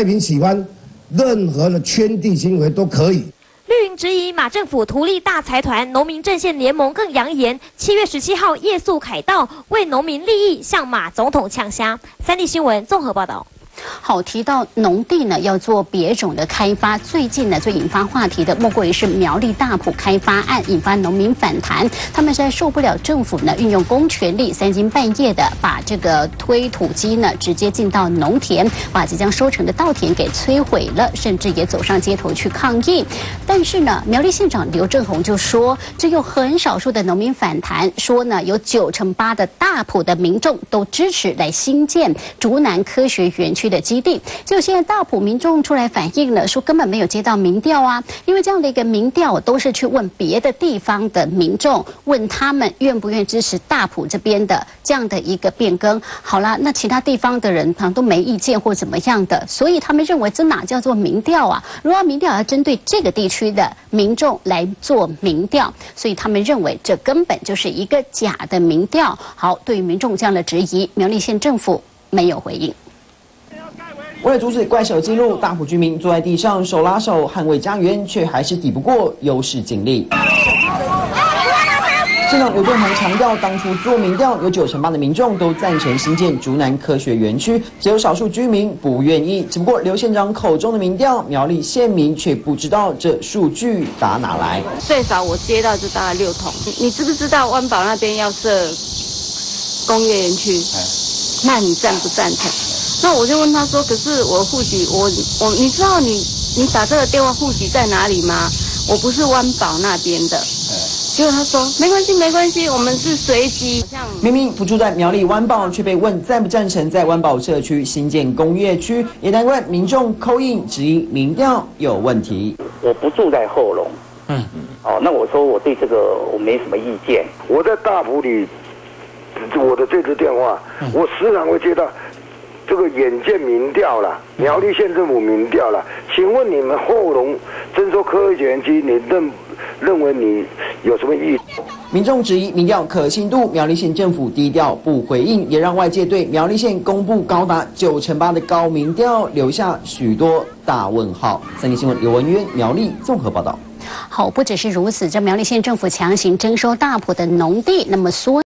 太平喜欢，任何的圈地行为都可以。绿营质疑马政府图利大财团，农民阵线联盟更扬言，七月十七号夜宿凯道，为农民利益向马总统呛虾。三立新闻综合报道。好，提到农地呢，要做别种的开发。最近呢，最引发话题的莫过于是苗栗大埔开发案，引发农民反弹。他们实在受不了政府呢运用公权力，三更半夜的把这个推土机呢直接进到农田，把即将收成的稻田给摧毁了，甚至也走上街头去抗议。但是呢，苗栗县长刘正宏就说，只有很少数的农民反弹，说呢有九成八的大埔的民众都支持来新建竹南科学园区。的基地，就现在大埔民众出来反映了，说根本没有接到民调啊，因为这样的一个民调都是去问别的地方的民众，问他们愿不愿意支持大埔这边的这样的一个变更。好了，那其他地方的人可能都没意见或怎么样的，所以他们认为这哪叫做民调啊？如果民调要针对这个地区的民众来做民调，所以他们认为这根本就是一个假的民调。好，对于民众这样的质疑，苗栗县政府没有回应。为了阻止怪手进入，大埔居民坐在地上手拉手捍卫家园，却还是抵不过优势警力。县长刘振宏强调，当初做民调，有九成八的民众都赞成新建竹南科学园区，只有少数居民不愿意。只不过刘县长口中的民调，苗栗县民却不知道这数据打哪来。最少我接到就大概六桶。你知不知道湾宝那边要设工业园区？那你赞不赞成？那我就问他说：“可是我户籍，我我你知道你你打这个电话户籍在哪里吗？我不是湾宝那边的。”结果他说：“没关系，没关系，我们是随机。”明明不住在苗栗湾宝，却被问赞不赞成在湾宝社区新建工业区，也难怪民众扣印质疑民调有问题。我不住在后龙，嗯嗯，哦，那我说我对这个我没什么意见。我在大埔里，我的这支电话，我时常会接到。这个眼见民调了，苗栗县政府民调了，请问你们后龙征收科学园区，你认认为你有什么意？民众质疑民调可信度，苗栗县政府低调不回应，也让外界对苗栗县公布高达九成八的高民调留下许多大问号。三立新闻刘文渊苗栗综合报道。好，不只是如此，这苗栗县政府强行征收大埔的农地，那么缩。